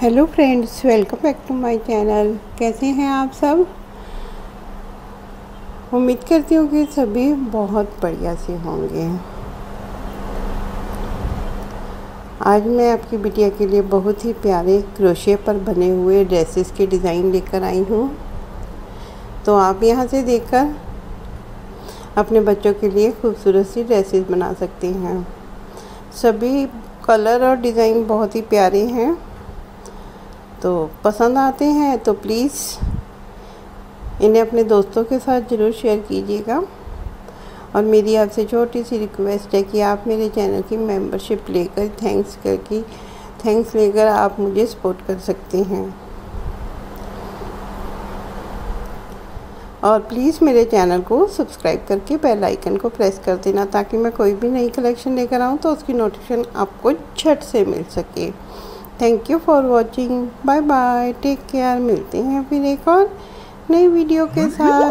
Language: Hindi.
Hello friends welcome back to my channel कैसे हैं आप सब? उम्मीद करती हूँ कि सभी बहुत बढ़िया से होंगे। आज मैं आपकी बिटिया के लिए बहुत ही प्यारे क्रोशे पर बने हुए ड्रेसेस के डिज़ाइन लेकर आई हूँ। तो आप यहाँ से देखकर अपने बच्चों के लिए खूबसूरत सी ड्रेसेस बना सकते हैं। सभी कलर और डिज़ाइन बहुत ही प्यारे हैं। तो पसंद आते हैं तो प्लीज़ इन्हें अपने दोस्तों के साथ ज़रूर शेयर कीजिएगा। और मेरी आपसे छोटी सी रिक्वेस्ट है कि आप मेरे चैनल की मेंबरशिप लेकर थैंक्स करके थैंक्स लेकर आप मुझे सपोर्ट कर सकते हैं। और प्लीज़ मेरे चैनल को सब्सक्राइब करके बेल आइकन को प्रेस कर देना, ताकि मैं कोई भी नई कलेक्शन लेकर आऊँ तो उसकी नोटिफिकेशन आपको झट से मिल सके। Thank you for watching bye bye take care मिलते हैं फिर एक और नई वीडियो के साथ।